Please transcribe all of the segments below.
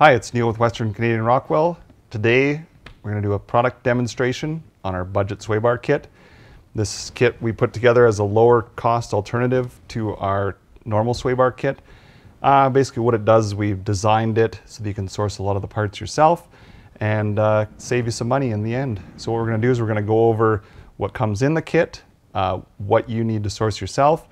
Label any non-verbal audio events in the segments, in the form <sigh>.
Hi, it's Neil with Western Canadian Rockwell. Today we're going to do a product demonstration on our budget sway bar kit. This kit we put together as a lower cost alternative to our normal sway bar kit. Uh, basically what it does is we've designed it so that you can source a lot of the parts yourself and uh, save you some money in the end. So what we're going to do is we're going to go over what comes in the kit, uh, what you need to source yourself,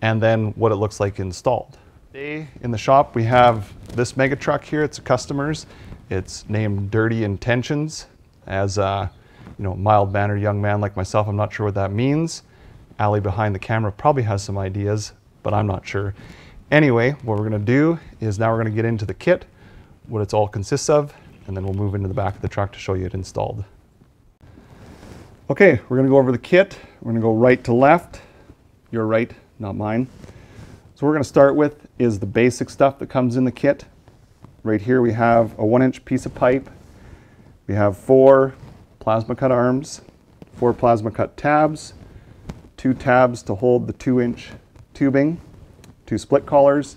and then what it looks like installed. Today in the shop we have this mega truck here. It's a customer's. It's named Dirty Intentions. As a you know, mild-mannered young man like myself, I'm not sure what that means. Ali behind the camera probably has some ideas, but I'm not sure. Anyway, what we're going to do is now we're going to get into the kit, what it's all consists of, and then we'll move into the back of the truck to show you it installed. Okay, we're going to go over the kit. We're going to go right to left. Your right, not mine. So we're going to start with is the basic stuff that comes in the kit. Right here we have a one inch piece of pipe. We have four plasma cut arms, four plasma cut tabs, two tabs to hold the two inch tubing, two split collars,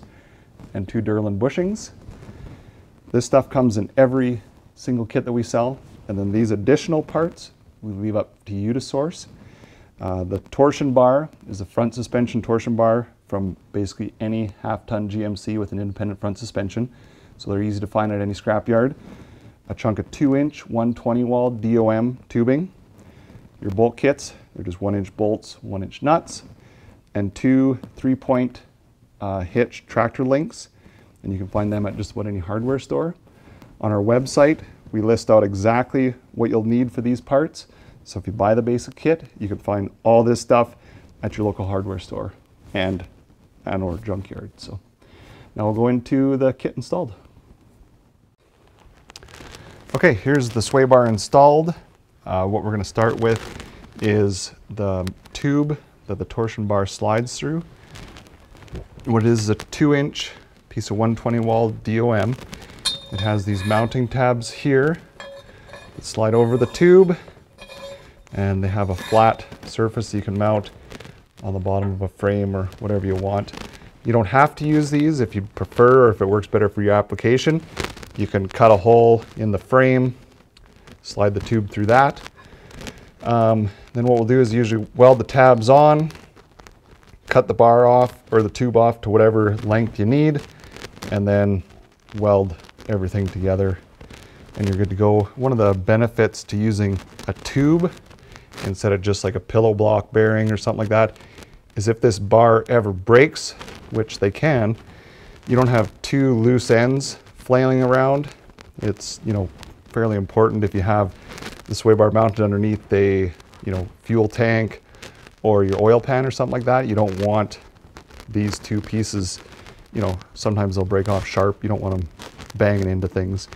and two Durlin bushings. This stuff comes in every single kit that we sell. And then these additional parts we leave up to you to source. Uh, the torsion bar is a front suspension torsion bar from basically any half-ton GMC with an independent front suspension. So they're easy to find at any scrapyard. A chunk of 2-inch 120 wall DOM tubing. Your bolt kits, they're just 1-inch bolts, 1-inch nuts, and two 3-point uh, hitch tractor links. And you can find them at just about any hardware store. On our website, we list out exactly what you'll need for these parts. So if you buy the basic kit, you can find all this stuff at your local hardware store and and or junkyard. So now we'll go into the kit installed. Okay, here's the sway bar installed. Uh, what we're going to start with is the tube that the torsion bar slides through. What is a two inch piece of 120 wall DOM. It has these mounting tabs here that slide over the tube and they have a flat surface you can mount on the bottom of a frame or whatever you want. You don't have to use these if you prefer or if it works better for your application. You can cut a hole in the frame, slide the tube through that. Um, then what we'll do is usually weld the tabs on, cut the bar off or the tube off to whatever length you need, and then weld everything together and you're good to go. One of the benefits to using a tube instead of just like a pillow block bearing or something like that is if this bar ever breaks, which they can, you don't have two loose ends flailing around. It's, you know, fairly important if you have the sway bar mounted underneath a, you know, fuel tank or your oil pan or something like that. You don't want these two pieces, you know, sometimes they'll break off sharp. You don't want them banging into things.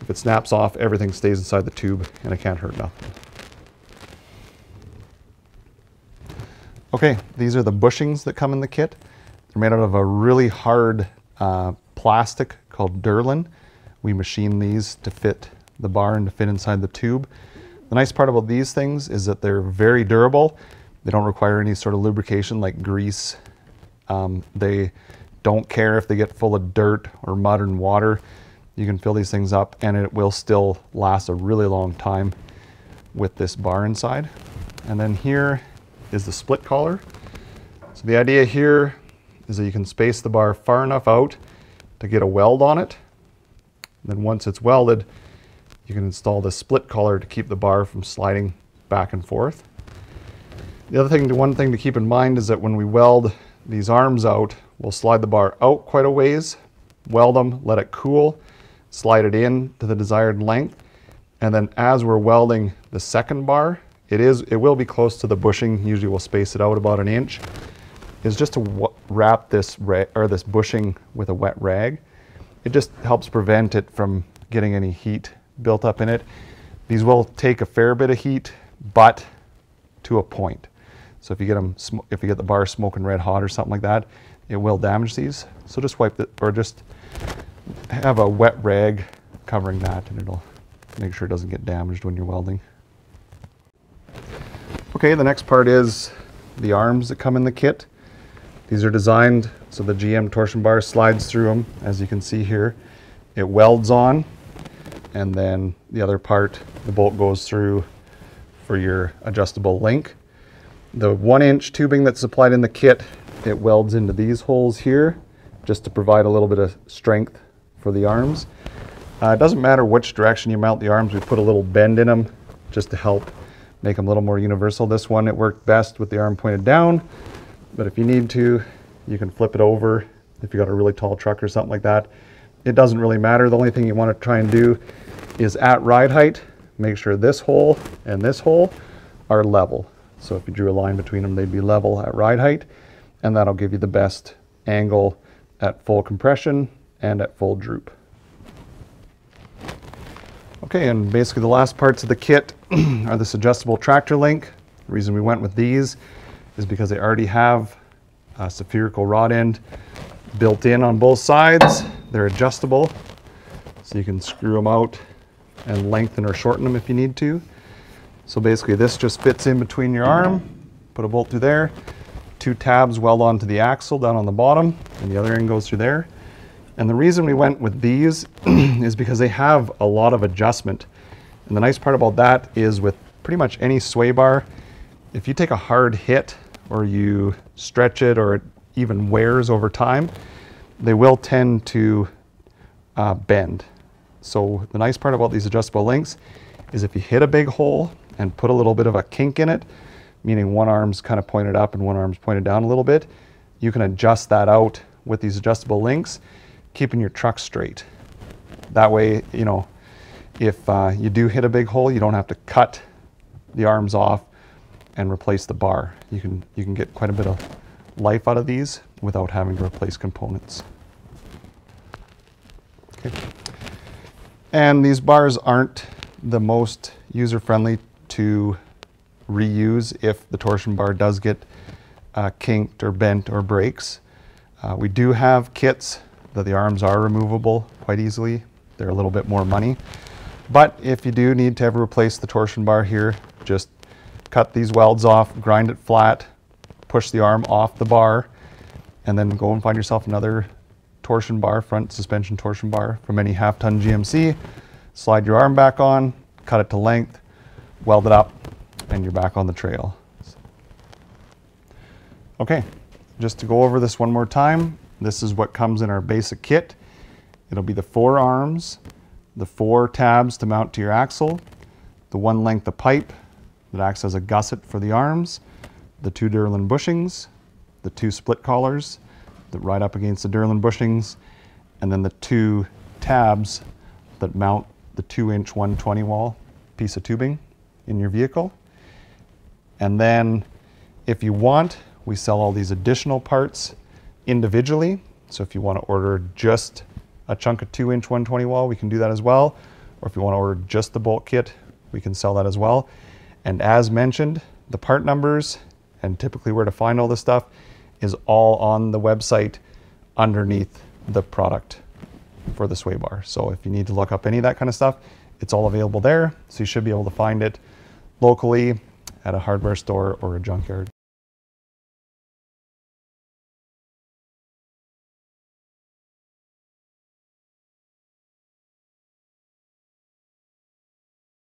If it snaps off, everything stays inside the tube and it can't hurt nothing. Okay, these are the bushings that come in the kit. They're made out of a really hard uh, plastic called Durlin. We machine these to fit the bar and to fit inside the tube. The nice part about these things is that they're very durable. They don't require any sort of lubrication like grease. Um, they don't care if they get full of dirt or mud and water. You can fill these things up and it will still last a really long time with this bar inside. And then here is the split collar. So the idea here is that you can space the bar far enough out to get a weld on it. And then once it's welded, you can install the split collar to keep the bar from sliding back and forth. The other thing, one thing to keep in mind is that when we weld these arms out, we'll slide the bar out quite a ways, weld them, let it cool, slide it in to the desired length, and then as we're welding the second bar, it is, it will be close to the bushing. Usually we'll space it out about an inch. Is just to wrap this or this bushing with a wet rag. It just helps prevent it from getting any heat built up in it. These will take a fair bit of heat, but to a point. So if you get them, if you get the bar smoking red hot or something like that, it will damage these. So just wipe it, or just have a wet rag covering that, and it'll make sure it doesn't get damaged when you're welding. Okay, the next part is the arms that come in the kit. These are designed so the GM torsion bar slides through them, as you can see here. it welds on, and then the other part, the bolt goes through for your adjustable link. The one inch tubing that's supplied in the kit, it welds into these holes here, just to provide a little bit of strength for the arms. Uh, it doesn't matter which direction you mount the arms, we put a little bend in them just to help make them a little more universal. This one, it worked best with the arm pointed down, but if you need to, you can flip it over if you got a really tall truck or something like that. It doesn't really matter. The only thing you want to try and do is at ride height, make sure this hole and this hole are level. So if you drew a line between them, they'd be level at ride height, and that'll give you the best angle at full compression and at full droop. Okay, and basically the last parts of the kit <clears throat> are this adjustable tractor link. The reason we went with these is because they already have a spherical rod end built in on both sides. They're adjustable, so you can screw them out and lengthen or shorten them if you need to. So basically this just fits in between your arm, put a bolt through there, two tabs weld onto the axle down on the bottom, and the other end goes through there. And the reason we went with these <clears throat> is because they have a lot of adjustment. And the nice part about that is with pretty much any sway bar, if you take a hard hit or you stretch it or it even wears over time, they will tend to uh, bend. So the nice part about these adjustable links is if you hit a big hole and put a little bit of a kink in it, meaning one arm's kind of pointed up and one arm's pointed down a little bit, you can adjust that out with these adjustable links, keeping your truck straight. That way, you know, if uh, you do hit a big hole, you don't have to cut the arms off and replace the bar. You can, you can get quite a bit of life out of these without having to replace components. Okay. And these bars aren't the most user-friendly to reuse if the torsion bar does get uh, kinked or bent or breaks. Uh, we do have kits that the arms are removable quite easily. They're a little bit more money. But if you do need to ever replace the torsion bar here, just cut these welds off, grind it flat, push the arm off the bar, and then go and find yourself another torsion bar, front suspension torsion bar from any half-ton GMC. Slide your arm back on, cut it to length, weld it up, and you're back on the trail. Okay, just to go over this one more time, this is what comes in our basic kit. It'll be the four arms, the four tabs to mount to your axle, the one length of pipe that acts as a gusset for the arms, the two Durlin bushings, the two split collars that ride up against the Durlin bushings, and then the two tabs that mount the two inch 120 wall piece of tubing in your vehicle. And then if you want, we sell all these additional parts individually. So if you want to order just a chunk of two inch 120 wall, we can do that as well. Or if you want to order just the bolt kit, we can sell that as well. And as mentioned, the part numbers and typically where to find all this stuff is all on the website underneath the product for the sway bar. So if you need to look up any of that kind of stuff, it's all available there. So you should be able to find it locally at a hardware store or a junkyard.